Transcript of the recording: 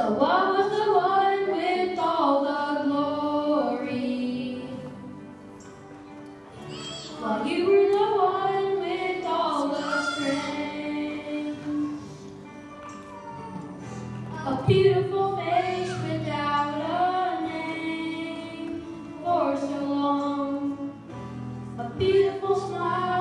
So what was the one with all the glory? Well, you were the one with all the strength. A beautiful face without a name for so long. A beautiful smile.